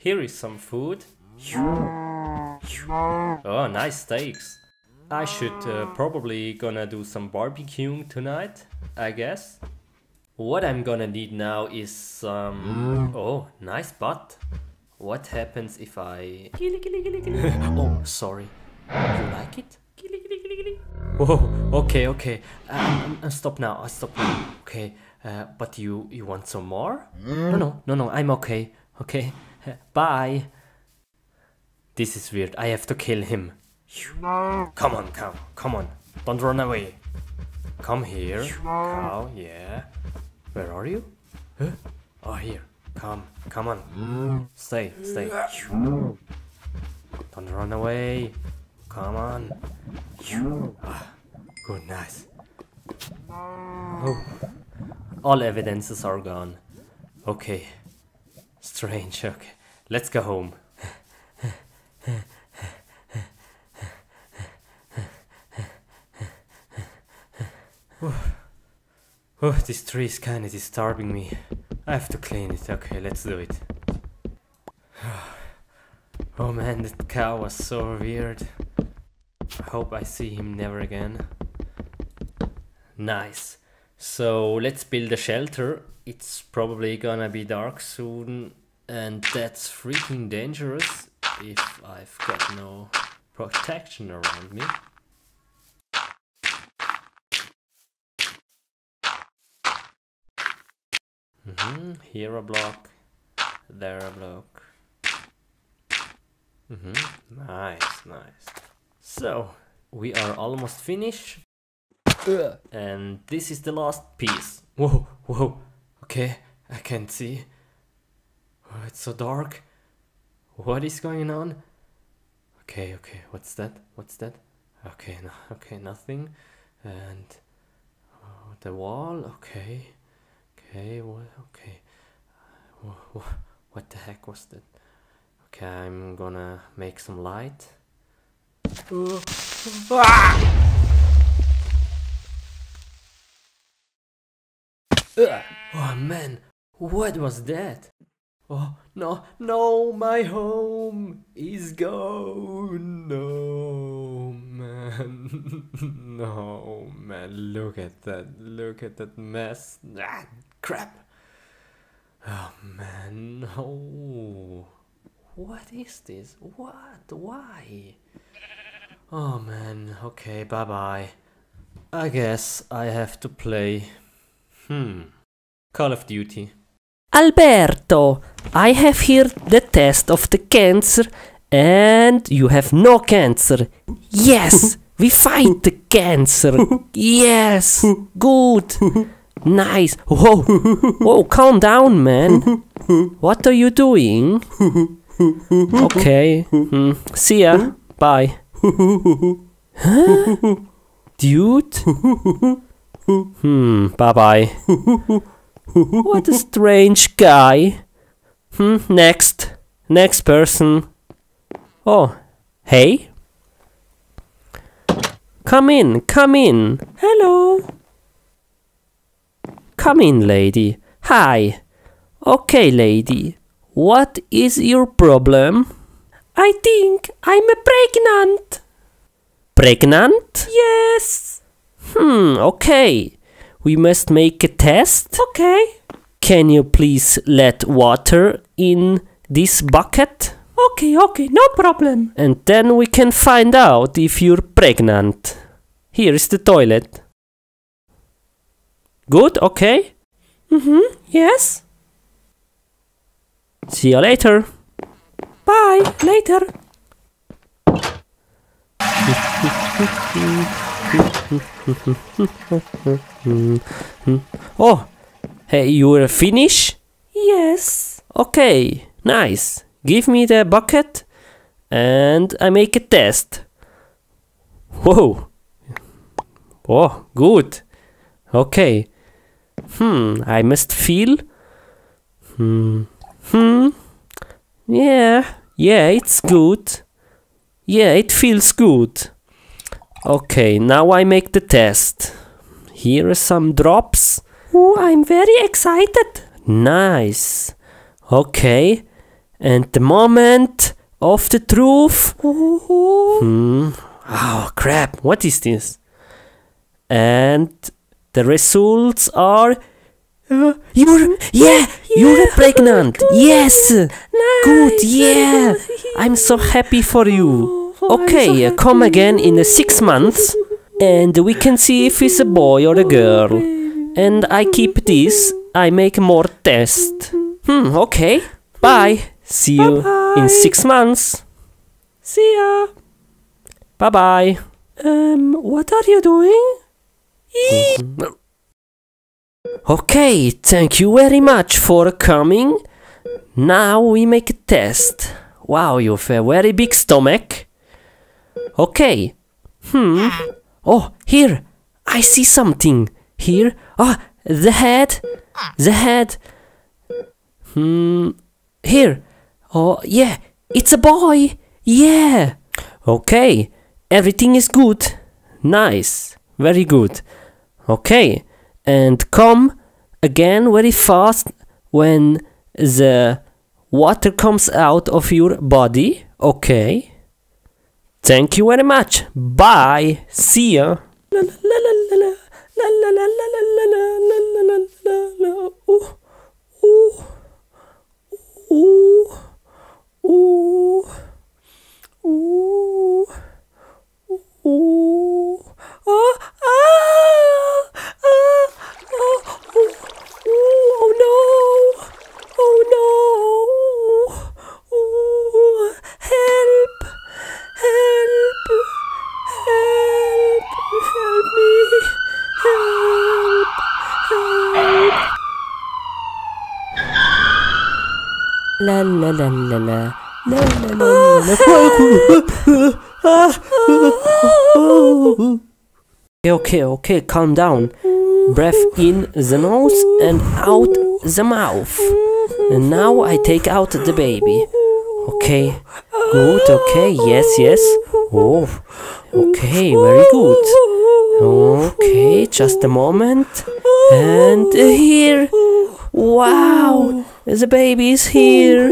Here is some food. Oh, nice steaks. I should uh, probably gonna do some barbecuing tonight, I guess. What I'm gonna need now is some... Oh, nice butt. What happens if I... oh, sorry. You like it? Oh, okay, okay. Um, um, stop now. I stop now. Okay. Uh, but you you want some more? No, no, no, no. I'm okay. Okay. Bye. This is weird. I have to kill him. Come on, come, come on. Don't run away. Come here. Cow, yeah. Where are you? Huh? Oh, here. Come, come on. Stay, stay. Don't run away. Come on. Ah, good, nice. Oh. All evidences are gone. Okay. Strange, okay. Let's go home. Oh, this tree is kinda disturbing me. I have to clean it. Okay, let's do it. Oh man, that cow was so weird. I hope I see him never again. Nice. So let's build a shelter. It's probably gonna be dark soon, and that's freaking dangerous if I've got no protection around me. hmm Here a block, there a block. hmm Nice, nice. So we are almost finished. And this is the last piece. Whoa, whoa. Okay, I can't see. Oh, it's so dark. What is going on? Okay, okay. What's that? What's that? Okay, no, okay, nothing. And oh, the wall. Okay, okay. What? Okay. Wha- wha- What the heck was that? Okay, I'm gonna make some light. Ah! Oh man, what was that? Oh no, no, my home is gone. No, man. no, man, look at that. Look at that mess. Ah, crap. Oh man, no. What is this? What? Why? Oh man, okay, bye bye. I guess I have to play. Hmm. Call of Duty. Alberto, I have here the test of the cancer and you have no cancer. Yes, we fight the cancer. Yes, good. Nice. Whoa, whoa, calm down, man. What are you doing? Okay, hmm, see ya. Bye. Huh? Dude? Hmm, bye bye. What a strange guy. Hmm, next. Next person. Oh, hey? Come in, come in. Hello. Come in, lady. Hi. Okay, lady. What is your problem? I think I'm pregnant. Pregnant? Yes. Hmm, okay. We must make a test. Okay. Can you please let water in this bucket? Okay, okay, no problem. And then we can find out if you're pregnant. Here is the toilet. Good, okay? Mm-hmm, yes. See you later. Bye, later. Oh, hey, you're finish? Yes. Okay, nice. Give me the bucket and I make a test. Whoa. Oh, good. Okay. Hmm, I must feel. Hmm. Hmm. Yeah, yeah, it's good. Yeah, it feels good. Okay, now I make the test. Here are some drops. Oh, I'm very excited. Nice. Okay. And the moment of the truth. Hmm. Oh crap! What is this? And the results are. Uh, you're yeah, you're pregnant. Yes, good. Yeah, I'm so happy for you. Okay, uh, come again in six months, and we can see if it's a boy or a girl. And I keep this. I make more tests. Hmm. Okay. Bye. See you in six months. See ya. Bye bye. Um, what are you doing? Okay, thank you very much for coming. Now we make a test. Wow, you have a very big stomach. Okay. Hmm. Oh, here. I see something. Here. Oh, the head. The head. Hmm. Here. Oh, yeah. It's a boy. Yeah. Okay. Everything is good. Nice. Very good. Okay. And come again very fast when the water comes out of your body. Okay. Thank you very much. Bye. See ya. Oh no! Oh no! Oh, help! Help! Help! Help me! Help! Help! La la la la la. La la la la la. Okay, okay, okay, calm down. Breath in the nose and out the mouth. And now I take out the baby. Okay, good, okay, yes, yes. Oh, okay, very good. Okay, just a moment. And here. Wow, the baby is here.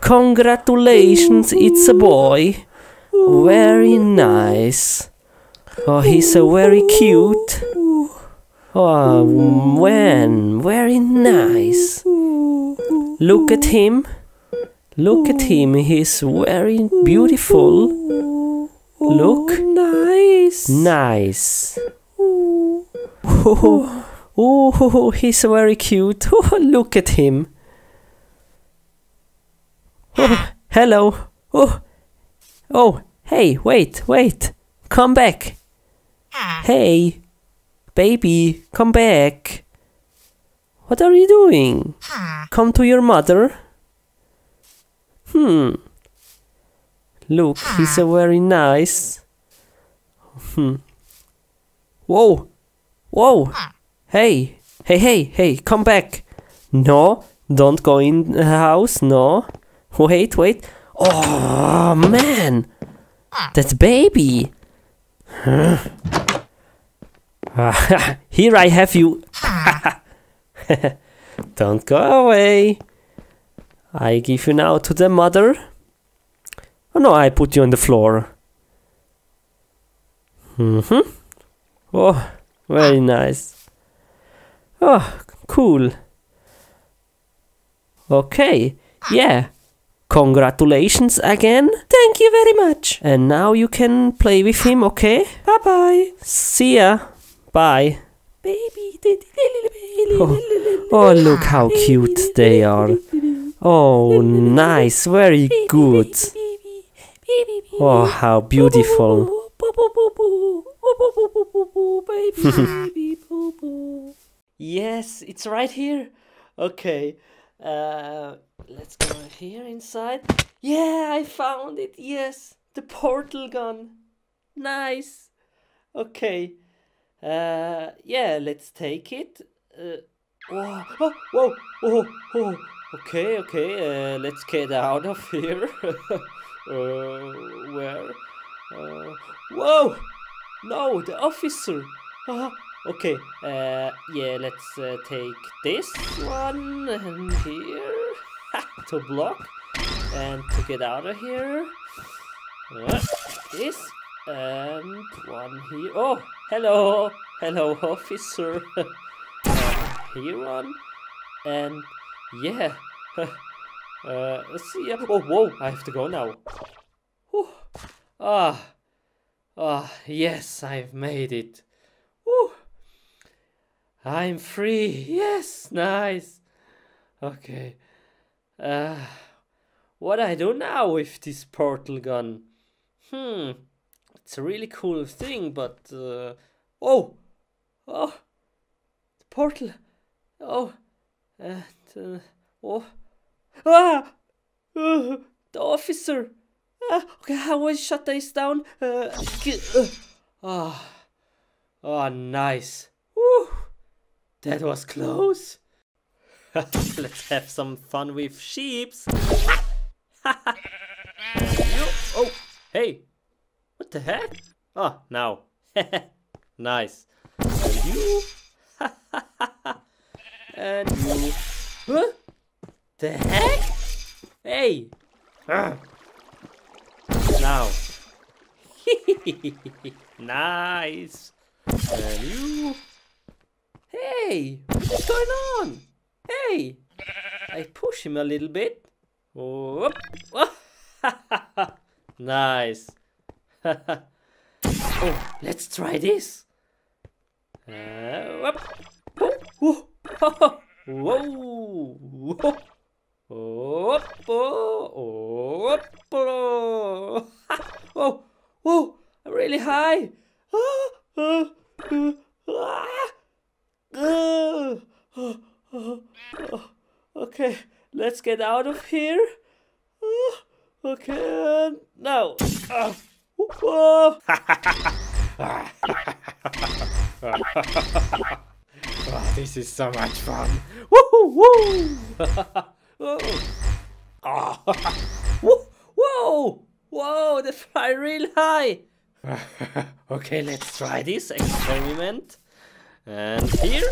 Congratulations, it's a boy. Very nice. Oh, he's so very cute. Oh, when very nice. Look at him. Look at him. He's very beautiful. Look. Nice. Nice. Oh, oh, he's very cute. Oh, look at him. Oh, hello. Oh, oh, hey, wait, wait. Come back. Hey, baby, come back. What are you doing? Come to your mother. Hmm. Look, he's a very nice. Hmm. Whoa! Whoa! Hey! Hey, hey, hey, come back! No, don't go in the house, no. Wait, wait. Oh, man! That baby! Here I have you. Don't go away. I give you now to the mother. Oh no, I put you on the floor. Mm-hmm. Oh, very nice. Oh, cool. Okay, yeah. Congratulations again. Thank you very much. And now you can play with him, okay? Bye bye. See ya. Bye. Baby. Oh, oh, look how cute they are. Oh, nice. Very good. Oh, how beautiful. yes, it's right here. Okay. Uh, let's go here inside. Yeah, I found it. Yes, the portal gun. Nice. Okay. Uh, yeah, let's take it. Uh, whoa, oh, whoa, whoa, whoa. Okay, okay. Uh, let's get out of here. uh, where? Uh, whoa! No, the officer. Ah, okay. Uh, yeah, let's uh, take this one and here to block. And to get out of here, uh, this and one here. Oh, hello, hello, officer. uh, here one, and yeah. uh, let's see. Oh, whoa! I have to go now. Whew. Ah, ah, yes, I've made it. Whew. I'm free. Yes, nice. Okay. Uh, what I do now with this portal gun? Hmm. It's a really cool thing, but uh, oh, oh, the portal. Oh, and uh, oh, ah, uh, the officer. Ah, okay, how will shut this down? Uh, uh, ah, oh, nice. Woo. That was close. Let's have some fun with sheeps. oh, hey. What the heck? Oh, now. nice. And you. and you. Huh? The heck? Hey. Ah. now. nice. And you. Hey, what's going on? Hey, I push him a little bit. Oh, nice. oh, let's try this. Uh, whoa, whoa, whoa, whoa. Oh, oh, oh, whoa, really high. Ah, ah, ah, ah. Okay, let's get out of here. Okay, now. oh, this is so much fun. Woo woo! oh. Whoa! Whoa! They fly real high. okay, let's try this experiment. And here.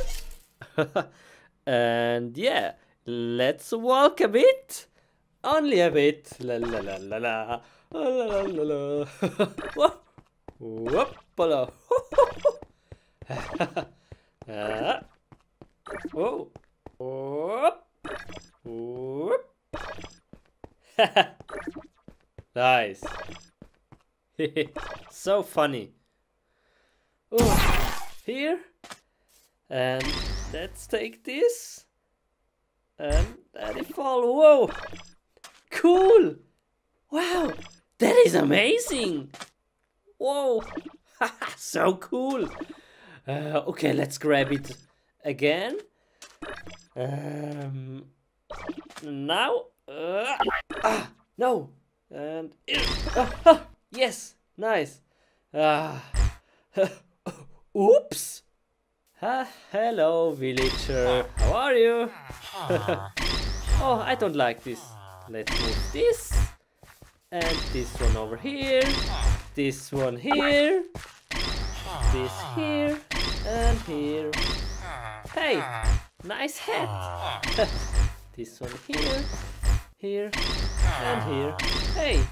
And yeah, let's walk a bit. Only a bit. La la la la la. La la la la. Whoop. Whoop. uh, oh. Whoop. Whoop. nice. so funny. Oh, here. And let's take this. And let it fall. Whoa! Cool! Wow! That is amazing! Whoa! so cool! Uh, okay, let's grab it again. Um, now. Uh, ah, no! And. Uh, yes! Nice! Ah. Oops! Ah, hello, villager. How are you? oh, I don't like this. Let's move this. And this one over here. This one here. This here. And here. Hey, nice hat. this one here. Here. And here. Hey.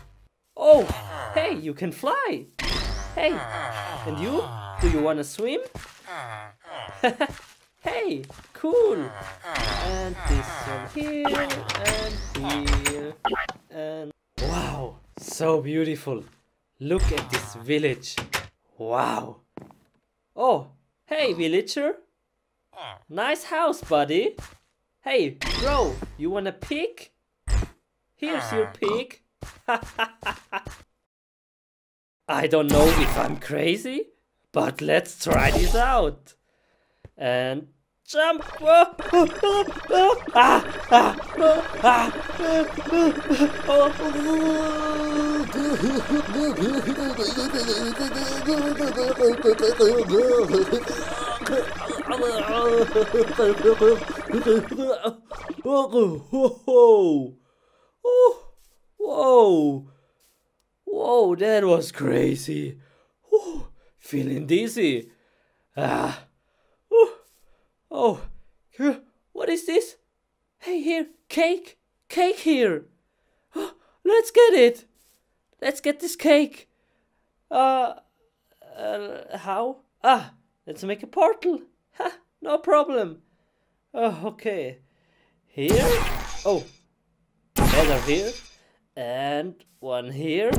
Oh, hey, you can fly. Hey, and you? Do you want to swim? hey, cool. And this one here, and here, and wow, so beautiful. Look at this village. Wow. Oh, hey, villager. Nice house, buddy. Hey, bro, you want a pig? Here's your pig. I don't know if I'm crazy, but let's try this out and jump. Oh, oh, oh, ah, ah, Whoa! Whoa! Whoa! That was crazy. Whew, feeling dizzy. Ah. Oh, what is this? Hey, here, cake, cake here. let's get it. Let's get this cake. Uh, uh how? Ah, let's make a portal. Ha, no problem. Oh, okay. Here. Oh, another here. And one here.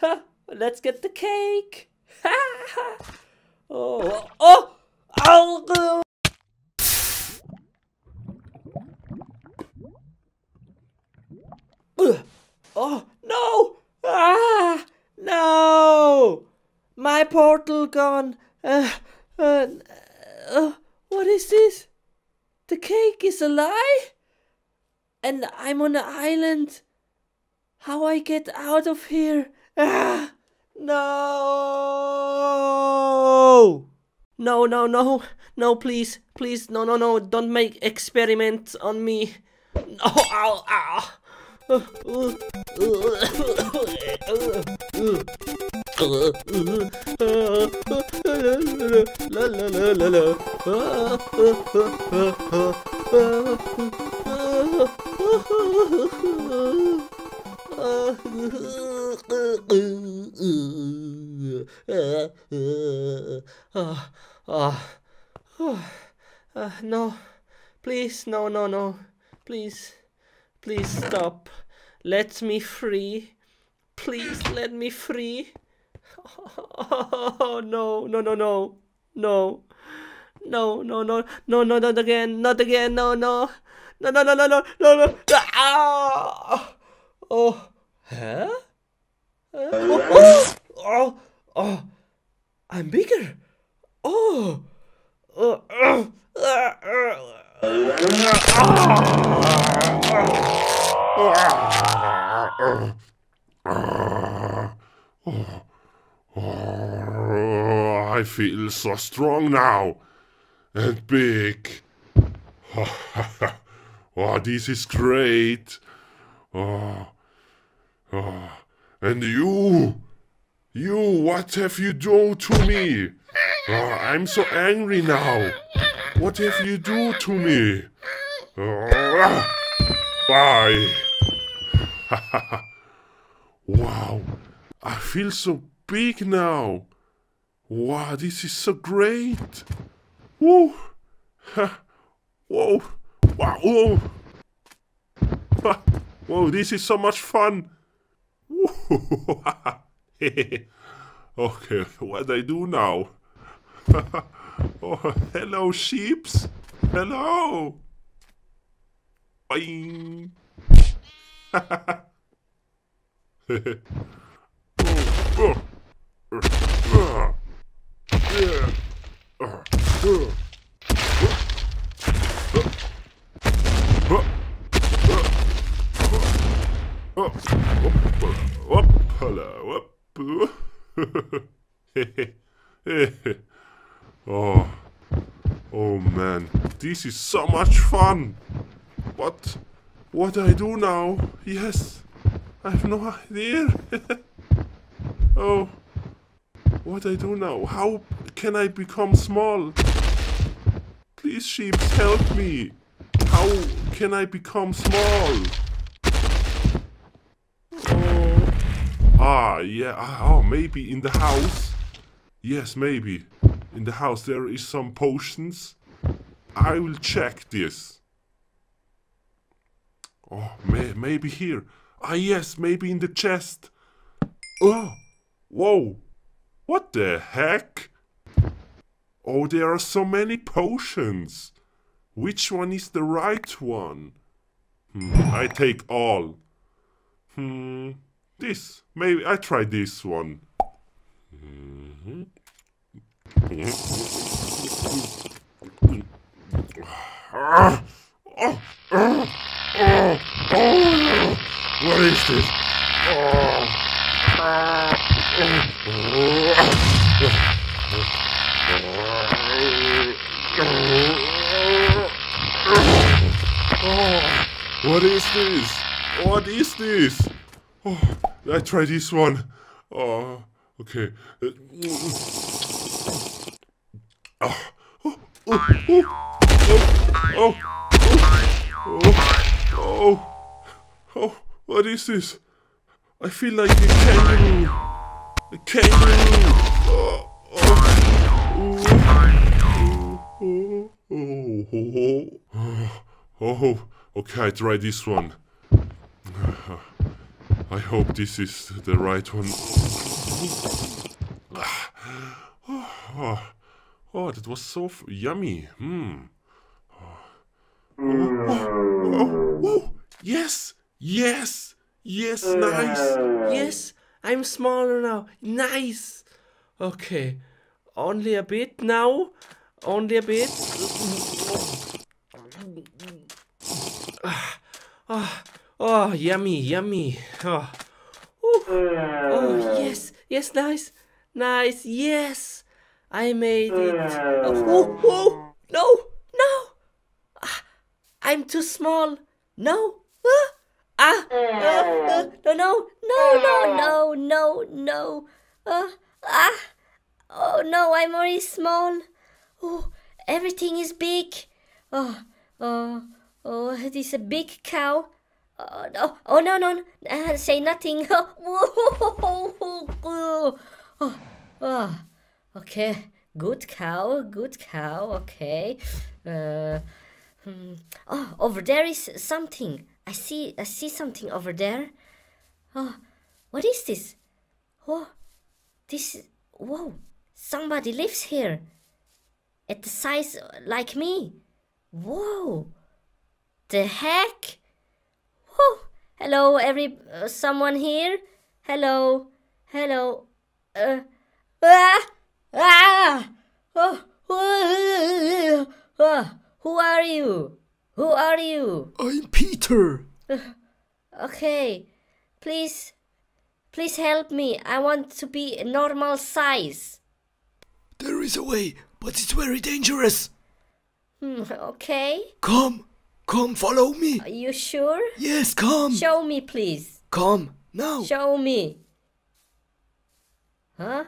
Ha, let's get the cake. Ha, ha. Oh, oh, oh. Oh, no! Ah! No! My portal gone. Uh, uh, uh, what is this? The cake is a lie? And I'm on an island. How I get out of here? Ah! No! No, no, no, no, please, please, no, no, no, don't make experiments on me. No, ow, ow. Ah, ah, ah, no, please, no, no, no, please. Please stop. Let me free. Please let me free. Oh no, no, no, no, no. No, no, no, no, no, not again, not again, no, no. No, no, no, no, no, no, no. Ah! Oh. Huh? Uh, oh, oh, oh, oh, I'm bigger. Oh. Oh. I feel so strong now and big. oh, this is great. Oh, oh. And you, you, what have you done to me? Oh, I'm so angry now. What have you do to me? Bye. wow, I feel so big now. Wow, this is so great. Whoa. Whoa. Wow. Whoa. Whoa, this is so much fun. okay, what I do now? Oh, hello, sheeps. Hello. Bye. oh, oh man, this is so much fun. What? What do I do now? Yes. I have no idea. oh. What do I do now? How can I become small? Please, sheep, help me. How can I become small? Oh. Ah, yeah. Ah, oh, maybe in the house. Yes, maybe. In the house there is some potions. I will check this. Oh, may maybe here. Ah, yes, maybe in the chest. Oh, whoa. What the heck? Oh, there are so many potions. Which one is the right one? Hmm, I take all. Hmm, this. Maybe I try this one. Mm -hmm. ah, oh, ah. Oh, oh, what is this? What is this? What is this? Oh, I try this one. Oh, okay. Oh, oh, oh, oh, oh, oh. Oh, oh, what is this? I feel like a kangaroo. A kangaroo. Oh, oh, oh, oh, oh, okay, I try this one. I hope this is the right one. Oh, oh that was so f- yummy. Hmm. Oh, oh, oh, yes, yes, yes, nice. Yes, I'm smaller now. Nice. Okay, only a bit now. Only a bit. Ah, ah, oh, yummy, yummy. Oh. Oh, yes, yes, nice, nice, yes. I made it. Oh, oh, oh, no, no. Ah, I'm too small. No. Ah, ah, ah, ah, no, no, No, no, no, no, no. Uh, ah. Oh no, I'm already small. Oh, everything is big. Oh, oh, oh, it is a big cow. Oh no, oh no, no, uh, say nothing. oh, oh, okay, good cow, good cow. Okay. Uh, hmm. Oh, over there is something. I see, I see something over there. Oh, what is this? Oh, this. Whoa, somebody lives here. At the size like me. Whoa, the heck? Whoa, hello, every uh, someone here? Hello, hello. Uh, ah, ah, oh, oh, oh, who are you? Who are you? I'm Peter. Okay, please, please help me. I want to be a normal size. There is a way, but it's very dangerous. Hmm, okay, Come, come, follow me. are you sure? Yes, come. Show me, please. Come, now. Show me. Huh?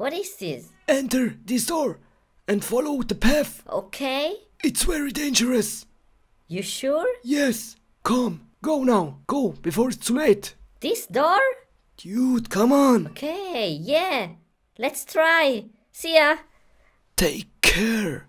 What is this? Enter this door and follow the path. Okay, It's very dangerous. you sure? Yes, come. Go now. Go before it's too late. This door? Dude, come on. Okay, yeah. Let's try. See ya. Take care.